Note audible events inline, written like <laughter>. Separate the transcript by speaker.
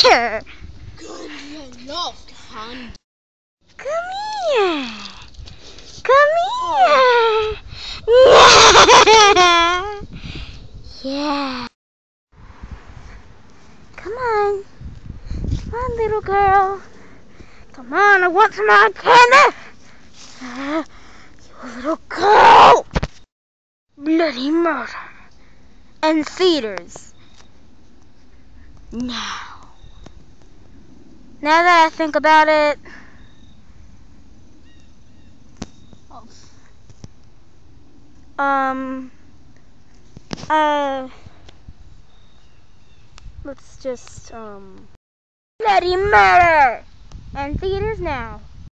Speaker 1: here.
Speaker 2: Good enough, candy.
Speaker 1: Come here. Come here. Yeah. <laughs> Yeah. Come on. Come on, little girl. Come on, I want some more candy. You little girl. Bloody murder. And theaters. Now. Now that I think about it, um, uh, let's just, um, bloody murder!